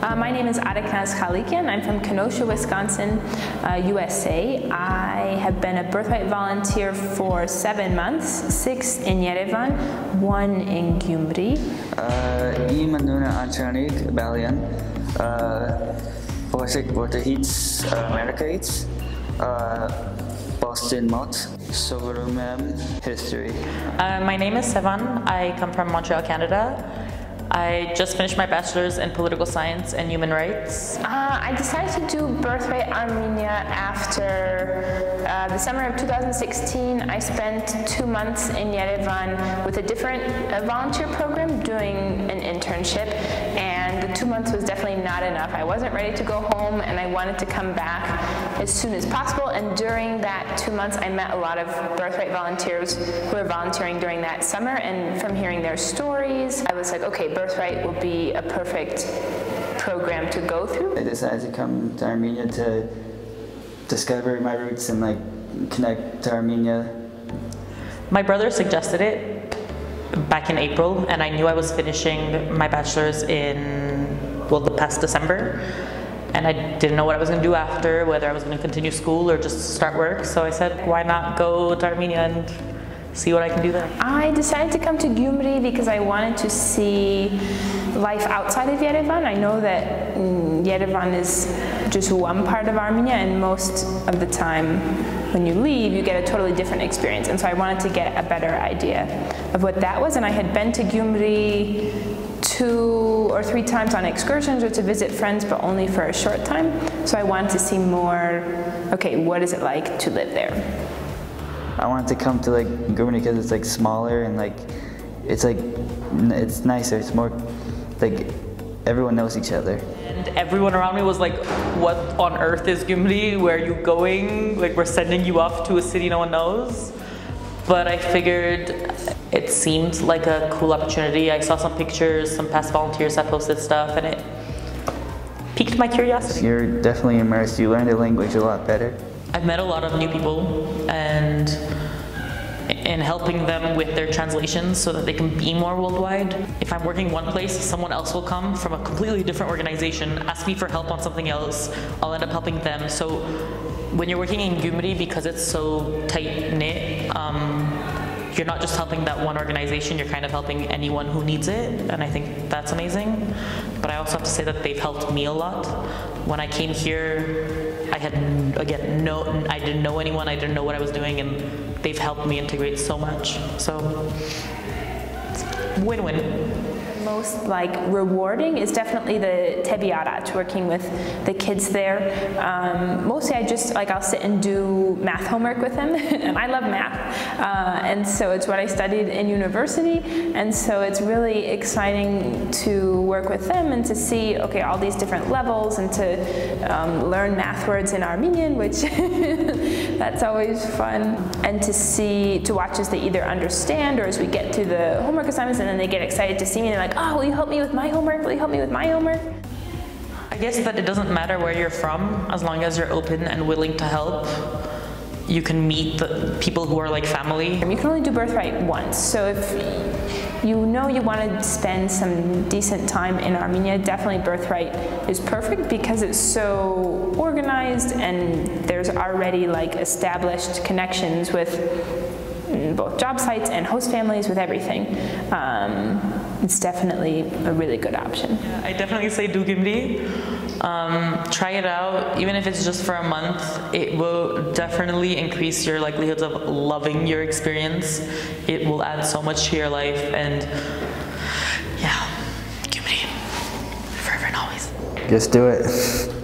Uh, my name is Adekanz Khalikian. I'm from Kenosha, Wisconsin, uh, USA. I have been a Birthright volunteer for seven months, six in Yerevan, one in Gyumri. Uh, Én Manduna Anchanik Balian. Porsik uh, Bortahits uh, Americates. Boston Mott, Sovereign History. my name is Sevan. I come from Montreal, Canada. I just finished my bachelor's in political science and human rights. Uh, I decided to do Birthright Armenia after uh, the summer of 2016. I spent two months in Yerevan with a different uh, volunteer program doing an internship and the two months was definitely not enough. I wasn't ready to go home and I wanted to come back as soon as possible and during that two months I met a lot of Birthright volunteers who were volunteering during that summer and from hearing their stories I was like okay Birthright will be a perfect program to go through. I decided to come to Armenia to discover my roots and like connect to Armenia. My brother suggested it back in April and I knew I was finishing my bachelor's in, well, the past December and I didn't know what I was going to do after, whether I was going to continue school or just start work. So I said, why not go to Armenia and see what I can do there. I decided to come to Gyumri because I wanted to see life outside of Yerevan. I know that mm, Yerevan is just one part of Armenia and most of the time when you leave you get a totally different experience. And so I wanted to get a better idea of what that was. And I had been to Gyumri two or three times on excursions or to visit friends but only for a short time. So I wanted to see more okay what is it like to live there? I wanted to come to like Gyumri because it's like smaller and like it's like it's nicer. It's more like everyone knows each other. And everyone around me was like, "What on earth is Gyumri? Where are you going? Like we're sending you off to a city no one knows." But I figured it seemed like a cool opportunity. I saw some pictures, some past volunteers that posted stuff, and it piqued my curiosity. You're definitely immersed. You learn the language a lot better. I've met a lot of new people and in helping them with their translations so that they can be more worldwide. If I'm working one place, someone else will come from a completely different organization, ask me for help on something else, I'll end up helping them. So when you're working in Gyumri, because it's so tight-knit, um, you're not just helping that one organization, you're kind of helping anyone who needs it, and I think that's amazing. But I also have to say that they've helped me a lot. When I came here, I had, again, no, I didn't know anyone, I didn't know what I was doing, and they've helped me integrate so much. So, win-win most like rewarding is definitely the tebiarat, working with the kids there. Um, mostly I just like I'll sit and do math homework with them, and I love math, uh, and so it's what I studied in university, and so it's really exciting to work with them and to see okay all these different levels and to um, learn math words in Armenian, which that's always fun, and to see to watch as they either understand or as we get through the homework assignments, and then they get excited to see me and they're like oh, will you help me with my homework? Will you help me with my homework? I guess that it doesn't matter where you're from, as long as you're open and willing to help. You can meet the people who are like family. You can only do birthright once, so if you know you want to spend some decent time in Armenia, definitely birthright is perfect because it's so organized and there's already like established connections with both job sites and host families with everything. Um, it's definitely a really good option. Yeah, I definitely say do Gyumri. Um, try it out, even if it's just for a month. It will definitely increase your likelihoods of loving your experience. It will add so much to your life, and yeah, Gyumri, forever and always. Just do it.